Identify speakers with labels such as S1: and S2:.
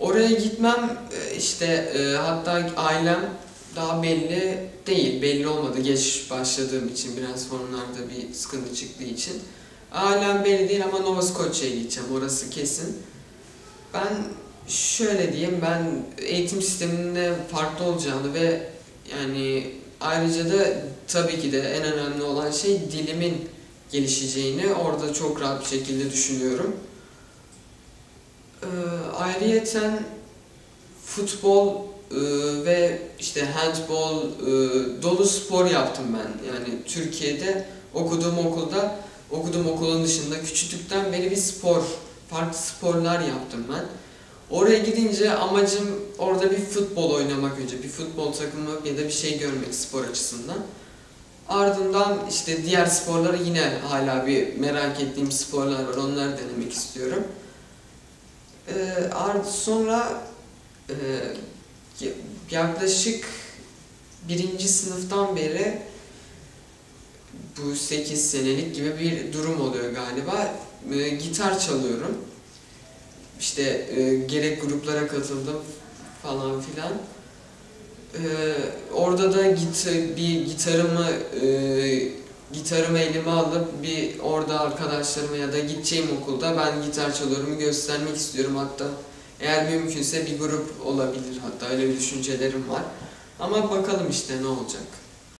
S1: Oraya gitmem e, işte e, hatta ailem daha belli değil, belli olmadı geç başladığım için biraz formlarda bir sıkıntı çıktığı için. Ailem belli değil ama Nova Scotia'ya gideceğim orası kesin. Ben şöyle diyeyim ben eğitim sisteminde farklı olacağını ve yani ayrıca da tabii ki de en önemli olan şey dilimin gelişeceğini orada çok rahat bir şekilde düşünüyorum. Ee, ayrıyeten futbol e, ve işte handbol e, dolu spor yaptım ben. Yani Türkiye'de okuduğum okulda okuduğum okulun dışında küçüklükten beri bir spor, farklı sporlar yaptım ben. Oraya gidince amacım orada bir futbol oynamak önce, bir futbol takımı ya da bir şey görmek spor açısından. Ardından işte diğer sporları yine hala bir merak ettiğim sporlar var, onları denemek istiyorum. Ee, sonra e, ya- yaklaşık birinci sınıftan beri bu 8 senelik gibi bir durum oluyor galiba. E, gitar çalıyorum. İşte e, gerek gruplara katıldım falan filan. E, orada da git, bir gitarımı e, gitarımı elime alıp bir orada arkadaşlarıma ya da gideceğim okulda ben gitar çalıyorum göstermek istiyorum hatta eğer mümkünse bir grup olabilir hatta öyle bir düşüncelerim var. Ama bakalım işte ne olacak.